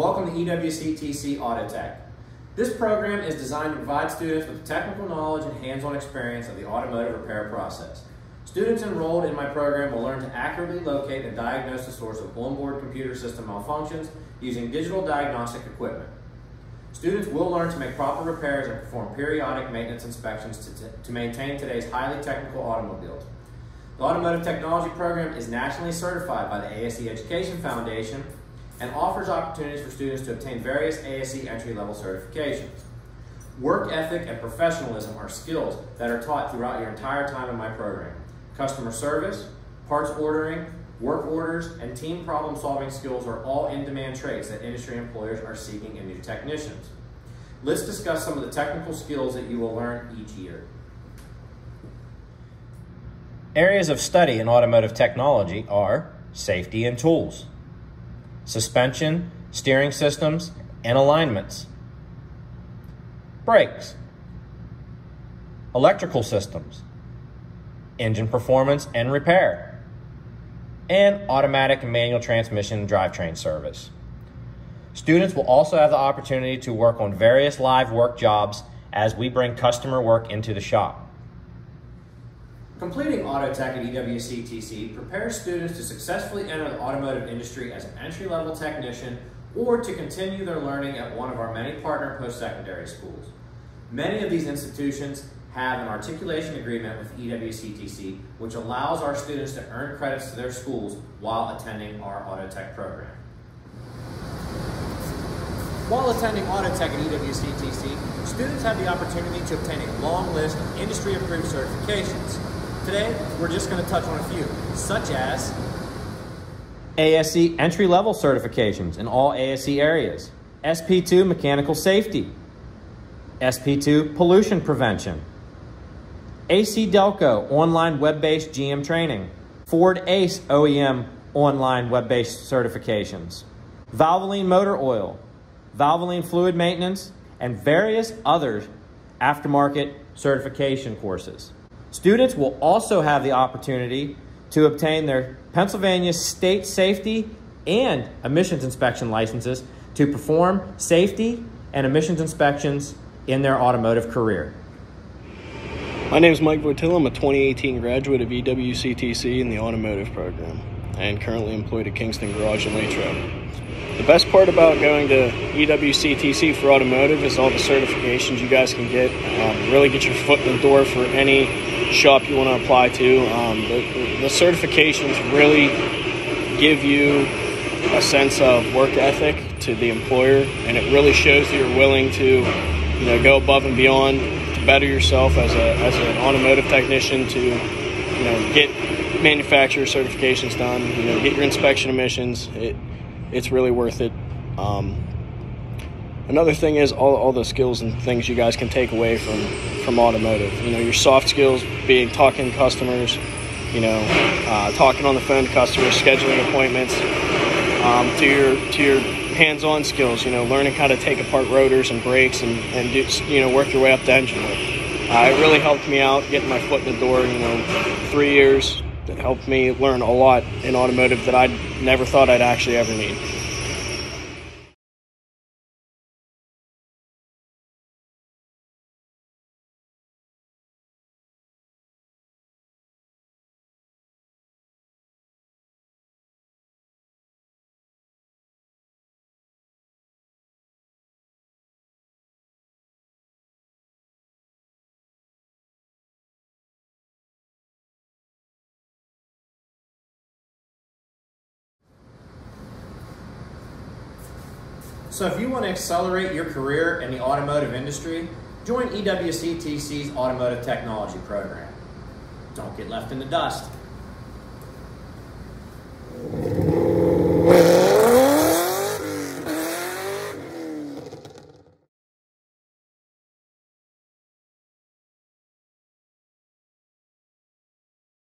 EWCTC Auto Tech. This program is designed to provide students with technical knowledge and hands-on experience of the automotive repair process. Students enrolled in my program will learn to accurately locate and diagnose the source of onboard computer system malfunctions using digital diagnostic equipment. Students will learn to make proper repairs and perform periodic maintenance inspections to, to maintain today's highly technical automobiles. The Automotive Technology Program is nationally certified by the ASE Education Foundation and offers opportunities for students to obtain various ASE entry-level certifications. Work ethic and professionalism are skills that are taught throughout your entire time in my program. Customer service, parts ordering, work orders, and team problem solving skills are all in-demand traits that industry employers are seeking in new technicians. Let's discuss some of the technical skills that you will learn each year. Areas of study in automotive technology are safety and tools, suspension, steering systems, and alignments, brakes, electrical systems, engine performance and repair, and automatic and manual transmission drivetrain service. Students will also have the opportunity to work on various live work jobs as we bring customer work into the shop. Completing Auto Tech at EWCTC prepares students to successfully enter the automotive industry as an entry-level technician or to continue their learning at one of our many partner post-secondary schools. Many of these institutions have an articulation agreement with EWCTC, which allows our students to earn credits to their schools while attending our Auto Tech program. While attending Auto Tech at EWCTC, students have the opportunity to obtain a long list of industry-approved certifications. Today, we're just going to touch on a few, such as ASE entry-level certifications in all ASE areas, SP2 mechanical safety, SP2 pollution prevention, AC Delco online web-based GM training, Ford ACE OEM online web-based certifications, Valvoline motor oil, Valvoline fluid maintenance, and various other aftermarket certification courses. Students will also have the opportunity to obtain their Pennsylvania state safety and emissions inspection licenses to perform safety and emissions inspections in their automotive career. My name is Mike Vortilla. I'm a 2018 graduate of EWCTC in the automotive program and currently employed at Kingston Garage in Latrobe. Best part about going to EWCTC for automotive is all the certifications you guys can get. Um, really get your foot in the door for any shop you want to apply to. Um, the, the certifications really give you a sense of work ethic to the employer, and it really shows that you're willing to, you know, go above and beyond to better yourself as a as an automotive technician to, you know, get manufacturer certifications done. You know, get your inspection emissions. It it's really worth it. Um, another thing is all, all the skills and things you guys can take away from from automotive. You know, your soft skills being talking to customers, you know, uh, talking on the phone to customers, scheduling appointments, um, to your to your hands-on skills. You know, learning how to take apart rotors and brakes and and do, you know work your way up to engine. Uh, it really helped me out getting my foot in the door. You know, three years that helped me learn a lot in automotive that I never thought I'd actually ever need. So if you want to accelerate your career in the automotive industry, join EWCTC's Automotive Technology Program. Don't get left in the dust.